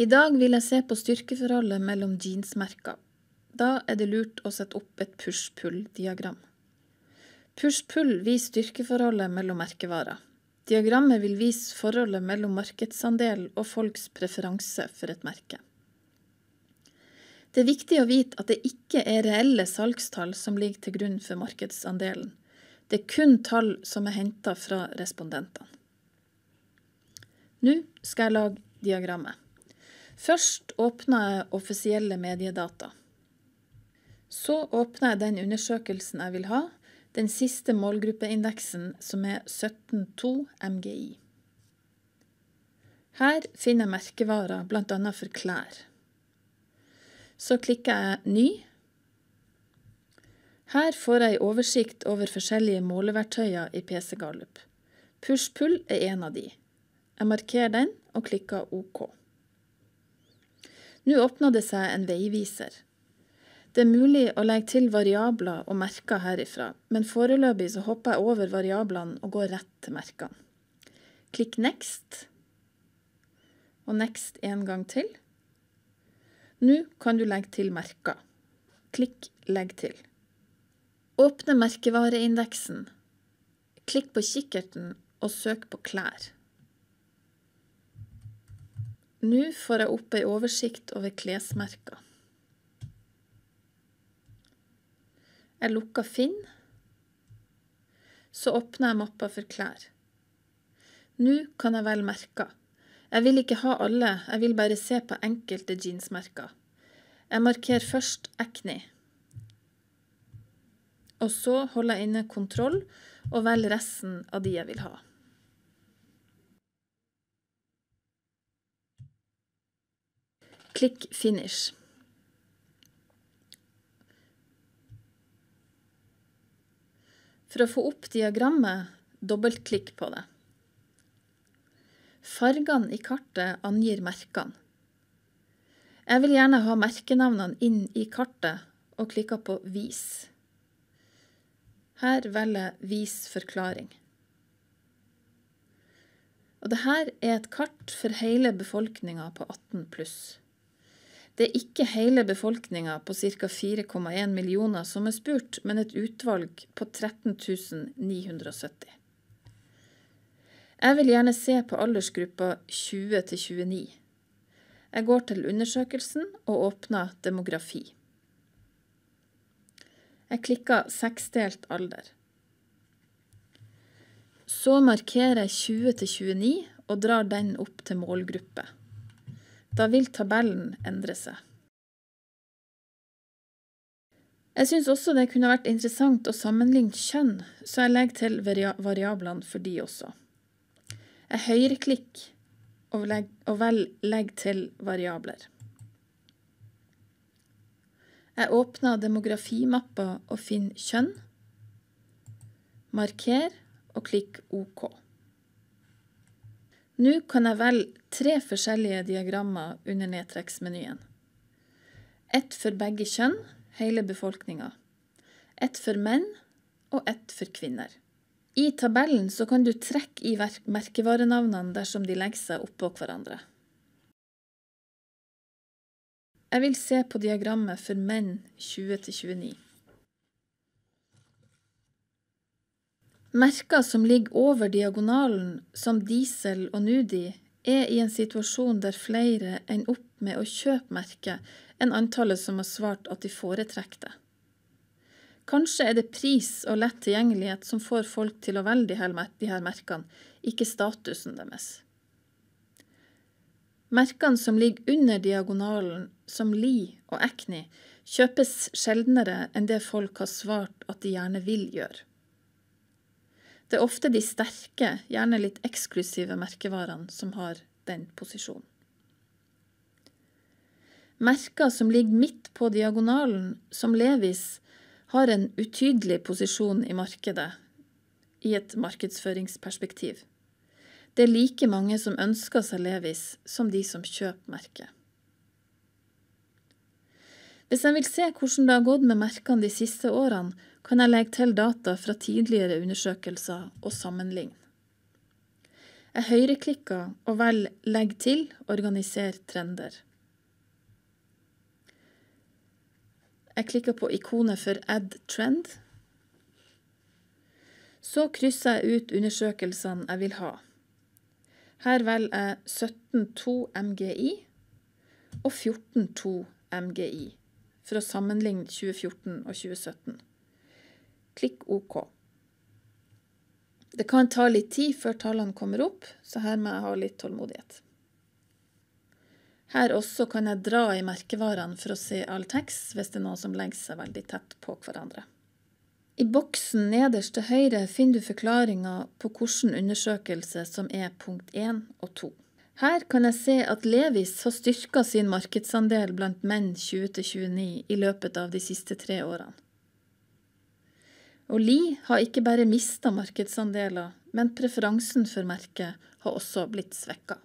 I dag vil jeg se på styrkeforholdet mellom jeansmerker. Da er det lurt å sette opp et push-pull-diagram. Push-pull viser styrkeforholdet mellom merkevarer. Diagrammet vil vise forholdet mellom markedsandel og folks preferanse for et merke. Det er viktig å vite at det ikke er reelle salgstall som ligger til grunn for markedsandelen. Det er kun tall som er henta fra respondentene. Nå skal jeg lage diagrammet. Først åpner jeg offisielle mediedata. Så åpner jeg den undersøkelsen jeg vil ha, den siste målgruppeindeksen som er 17,2 MGI. Her finner jeg merkevarer bl.a. for klær. Så klikker jeg ny. Her får jeg oversikt over forskjellige måleverktøyer i PC Gallup. Push-pull er en av de. Jeg markerer den og klikker OK. Nå åpna det seg en veiviser. Det er mulig å legge til variabler og merker herifra, men foreløpig så hopper jeg over variablene og går rett til merkene. Klikk next, og next en gang til. Nå kan du legge til merker. Klikk legg til. Åpne merkevareindeksen. Klikk på kikkerten og søk på klær. Nå får jeg opp ei oversikt over klesmerker. Jeg lukker Finn. Så åpner jeg mappa for klær. Nå kan jeg velge merker. Jeg vil ikke ha alle, jeg vil bare se på enkelte jeansmerker. Jeg markerer først Acne. Og så holder jeg inne kontroll og velger resten av de jeg vil ha. Klikk Finish. For å få opp diagrammet, dobbeltklikk på det. Fargene i kartet angir merkene. Jeg vil gjerne ha merkenavnene inn i kartet og klikker på Vis. Her velger jeg Vis forklaring. Og dette er et kart for hele befolkninga på 18 pluss. Det er ikke hele befolkninga på ca. 4,1 millioner som er spurt, men et utvalg på 13 970. Jeg vil gjerne se på aldersgruppa 20 til 29. Jeg går til undersøkelsen og åpner demografi. Jeg klikker seksdelt alder. Så markerer jeg 20 til 29 og drar den opp til målgruppe. Da vil tabellen endre seg. Jeg syns også det kunne vært interessant å sammenligne kjønn, så jeg legger til variablene for de også. Jeg høyreklikker og, legg, velger legg til variabler. Jeg åpner demografimappa og finner kjønn. Marker og klikk OK. Nå kan jeg velge tre forskjellige diagrammer under nedtrekksmenyen. Ett for begge kjønn, hele befolkninga. Ett for menn og ett for kvinner. I tabellen kan du trekke i merkevarenavnene dersom de legger seg oppå hverandre. Jeg vil se på diagrammet for menn 20 29. Merker som ligger over diagonalen, som diesel og Nudi, er i en situasjon der flere ender opp med å kjøpe merket enn antallet som har svart at de foretrekker det. Kanskje er det pris og lett tilgjengelighet som får folk til å velge de her, merkene, ikke statusen deres. Merkene som ligger under diagonalen, som Li og Acne, kjøpes sjeldnere enn det folk har svart at de gjerne vil gjøre. Det er ofte de sterke, gjerne litt eksklusive merkevarene som har den posisjonen. Merker som ligger midt på diagonalen, som Levis, har en utydelig posisjon i markedet i et markedsføringsperspektiv. Det er like mange som ønsker seg Levis, som de som kjøper merket. Hvis en vil se hvordan det har gått med merkene de siste årene, kan jeg legge til data fra tidligere undersøkelser og sammenligne. Jeg høyreklikker og velger 'Legg til organiser trender'. Jeg klikker på ikonet for 'Add trend'. Så krysser jeg ut undersøkelsene jeg vil ha. Her velger jeg 17.2 MGI og 14.2 MGI for å sammenligne 2014 og 2017. Klikk OK. Det kan ta litt tid før tallene kommer opp, så her må jeg ha litt tålmodighet. Her også kan jeg dra i merkevarene for å se all tekst hvis det er noe som legger seg veldig tett på hverandre. I boksen nederst til høyre finner du forklaringa på hvilken undersøkelse som er punkt 1 og 2. Her kan jeg se at Levis har styrka sin markedsandel blant menn 20-29 i løpet av de siste tre årene. Og Li har ikke bare mista markedsandeler, men preferansen for merket har også blitt svekka.